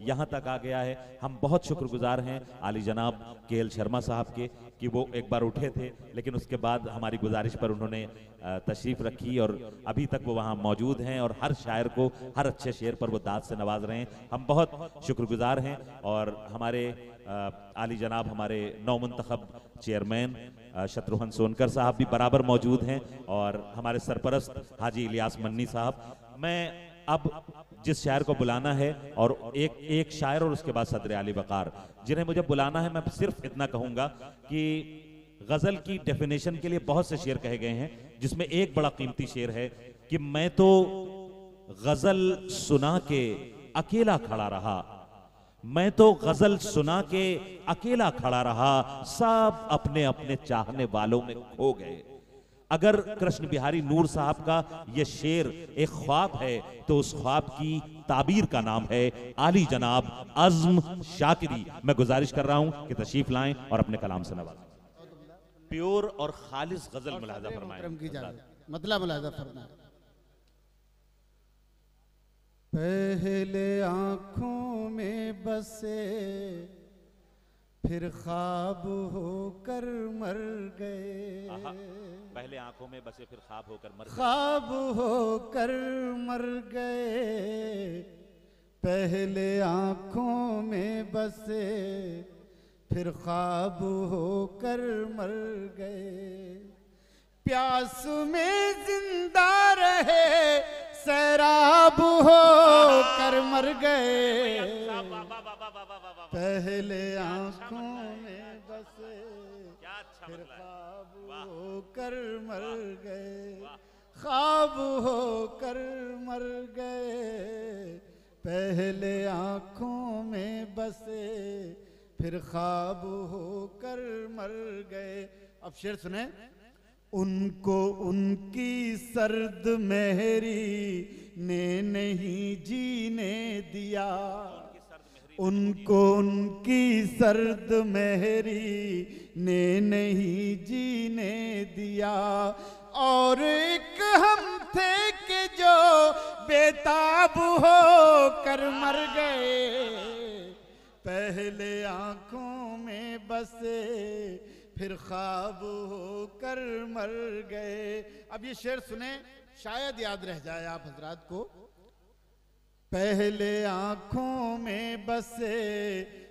यहाँ तक आ गया है। हम बहुत शुक्रगुजार हैं आली जनाब के एल शर्मा साहब के, कि वो एक बार उठे थे, लेकिन उसके बाद हमारी गुजारिश पर उन्होंने तशरीफ़ रखी और अभी तक वो वहाँ मौजूद हैं और हर शायर को, हर अच्छे शेर पर वो दाद से नवाज़ रहे हैं। हम बहुत शुक्रगुजार हैं और हमारे आली जनाब, हमारे नौ मुंतखब चेयरमैन शत्रुघ्न सोनकर साहब भी बराबर मौजूद हैं और हमारे सरपरस्त हाजी इलियास मन्नी साहब। मैं अब जिस शायर को बुलाना है और एक एक शायर और उसके बाद सदर अली वकार। जिन्हें मुझे बुलाना है, मैं सिर्फ़ इतना कहूँगा कि गज़ल की डेफिनेशन के लिए बहुत से शेर कहे गए हैं, जिसमें एक बड़ा कीमती शेर है कि मैं तो गज़ल सुना के अकेला खड़ा रहा। मैं तो गज़ल सुना के अकेला खड़ा रहा, सब अपने अपने चाहने वालों में खो गए। अगर कृष्ण बिहारी नूर साहब का ये शेर एक ख्वाब है तो उस ख्वाब की ताबीर का नाम है आली जनाब अज्म शाकिरी। मैं गुजारिश कर रहा हूँ कि तशरीफ़ लाएँ और अपने कलाम से नवाजें। प्योर और खालिस गज़ल मुलाजा फरमाए। मतलब मुलाजा फरमाए। पहले आँखों में बसे फिर ख्वाब होकर मर गए। पहले आँखों में बसे फिर ख्वाब होकर मर गए। ख्वाब होकर मर गए। पहले आँखों में बसे फिर ख्वाब होकर मर गए। प्यास में ज़िंदा रहे सैराब होकर मर गए। पहले आँखों में बसे फिर ख्वाब होकर मर गए। ख्वाब होकर मर गए। पहले आँखों में बसे फिर ख्वाब होकर मर गए। अब शेर सुने। उनको उनकी सर्द मेहरी ने नहीं जीने दिया। उनको उनकी सर्द मेहरी ने नहीं जीने दिया। और एक हम थे कि जो बेताब हो कर मर गए। पहले आँखों में बसे, फिर ख्वाब हो कर मर गए। अब ये शेर सुने, शायद याद रह जाए आप हजरात को। पहले आँखों में बसे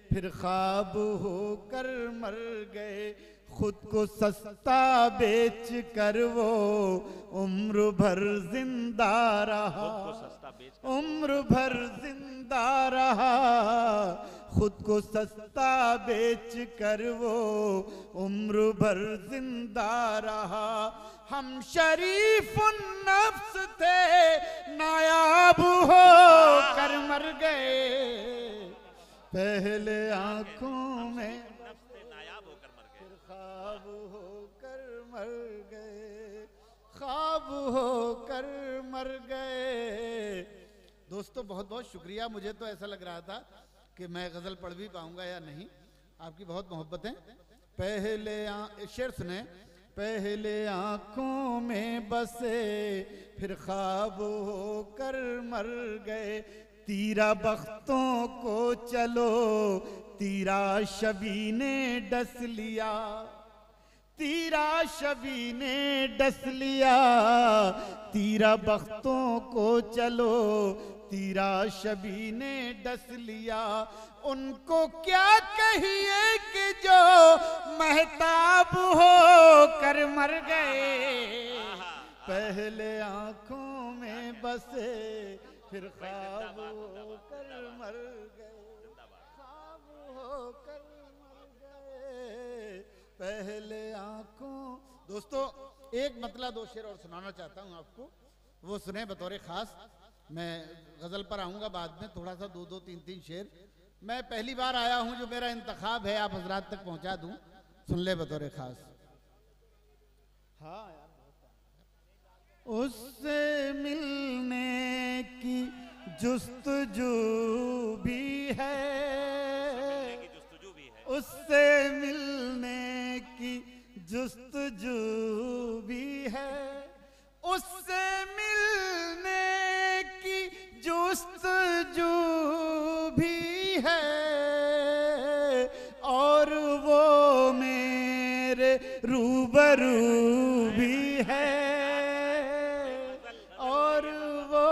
फिर ख्वाब होकर मर गए। खुद को सस्ता बेच कर वो उम्र भर ज़िंदा रहा। उम्र भर ज़िंदा रहा। खुद को सस्ता बेच कर वो उम्र भर ज़िंदा रहा। हम शरीफ नफ्स थे नायाब हो कर मर गए। पहले आँखों में ख्वाब होकर मर गए, ख्वाब होकर मर गए। दोस्तों बहुत बहुत शुक्रिया। मुझे तो ऐसा लग रहा था कि मैं गज़ल पढ़ भी पाऊँगा या नहीं। आपकी बहुत मोहब्बत है। पहले शेर सुने। पहले आँखों में बसे, फिर ख्वाब होकर मर गए। तीरा बख्तों को चलो, तीरा शबी ने डस लिया। तीरा शबी ने डस लिया। तीरा बख्तों को चलो। तीरा शबी ने डस लिया। उनको क्या कहिए कि जो महताब हो, कर मर गए। पहले आँखों में बसे, फिर ख्वाब होकर मर गए। ख्वाब होकर मर गए। पहले आँखों दोस्तों एक मतला दो शेर और सुनाना चाहता हूँ आपको। वो सुने बतौर खास। मैं गज़ल पर आऊँगा बाद में थोड़ा सा दो दो तीन तीन शेर। मैं पहली बार आया हूँ जो मेरा इंतखाब है आप हजरात तक पहुँचा दूँ। सुन ले बतौर खास। हाँ यार उससे मिलने की जुस्तजू भी है और वो मेरे रूबरू भी है और वो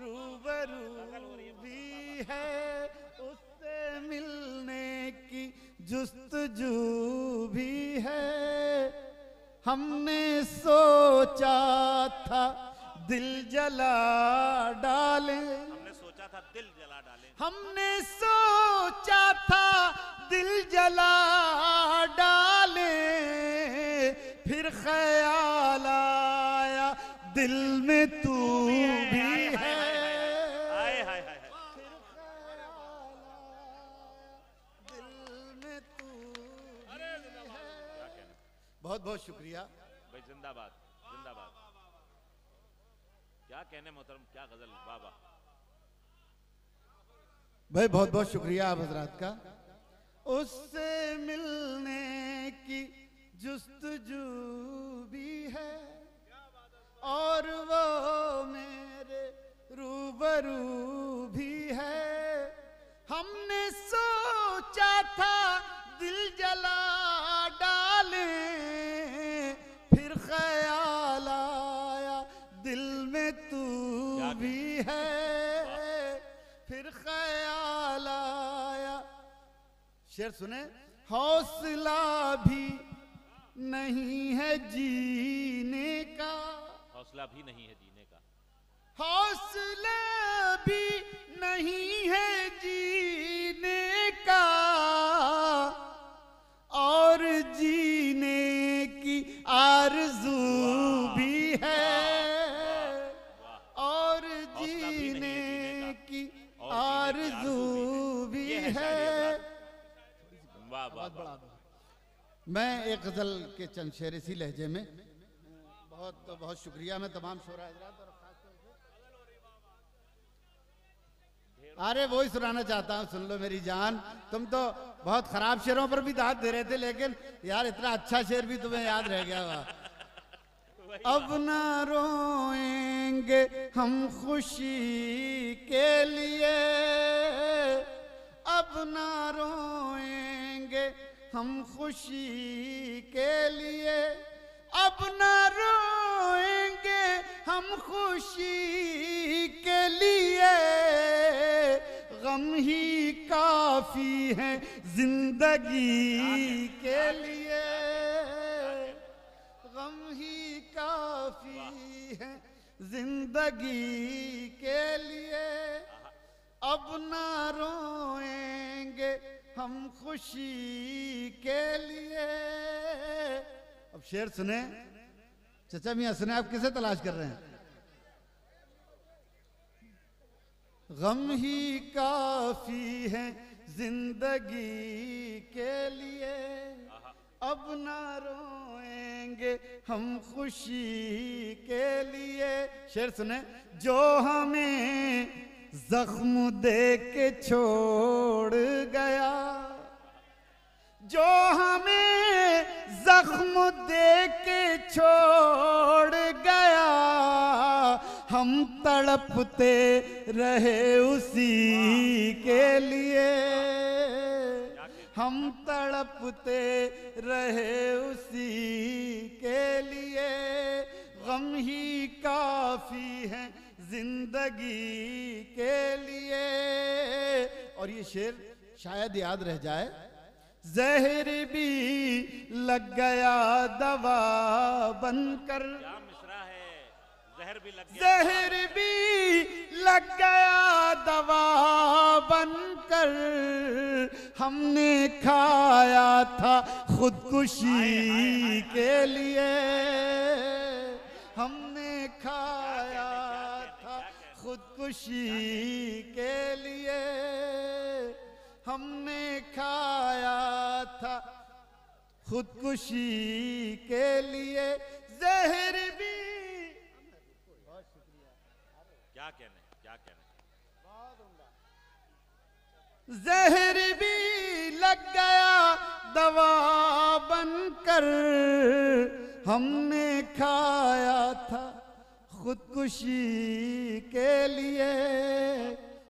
रूबरू भी है। उससे मिलने की जुस्तजू भी है। हमने सोचा था दिल जला डाले। हमने सोचा था दिल जला डाले फिर ख्याल आया दिल में तू भी है। हाय हाय हाय हाय। दिल में तू क्या बहुत बहुत शुक्रिया। भाई जिंदाबाद जिंदाबाद। क्या कहने मोहतरम क्या गज़ल वाह वाह। भाई, बहुत बहुत शुक्रिया आप हजरात का। उससे मिलने की जुस्तजू भी है, और वो मेरे रूबरू शेर सुने। हौसला भी नहीं है जीने का। हौसला भी नहीं है जीने का। हौसला भी नहीं है जीने का। और जीने गज़ल के चंद शेर इसी लहजे में। बहुत तो बहुत शुक्रिया। मैं तमाम शोरा हजरात और अरे वही सुनाना चाहता हूँ। सुन लो मेरी जान। तुम तो बहुत खराब शेरों पर भी दाद दे रहे थे लेकिन यार इतना अच्छा शेर भी तुम्हें याद रह गया हुआ अब ना रोएँगे हम खुशी के लिए। हम खुशी के लिए अब ना रोएँगे। हम खुशी के लिए गम ही काफ़ी है ज़िंदगी के लिए। गम ही काफ़ी है ज़िंदगी के लिए अब ना रोएँगे। हम खुशी के लिए। अब शेर सुने। चचा मिया सुने, आप किसे तलाश कर रहे हैं? गम ही काफ़ी है ज़िंदगी के लिए। अब ना रोएँगे हम खुशी के लिए। शेर सुने, जो हमें जख्म दे के छोड़ गया। जो हमें जख्म दे के छोड़ गया, हम तड़पते रहे उसी के लिए। हम तड़पते रहे उसी के लिए। गम ही काफ़ी है ज़िंदगी के लिए। और ये शेर शायद याद रह जाए जहर भी लग गया दवा बनकर। है? जहर भी लग गया। जहर भी लग गया दवा बनकर। हमने खाया था खुदकुशी के लिए। हमने खाया खुदकुशी के लिए हमने खाया था। खुदकुशी के लिए जहर भी। बहुत शुक्रिया क्या कहने क्या कहने? जहर भी लग गया दवा बनकर हमने खाया था। खुदकुशी के लिए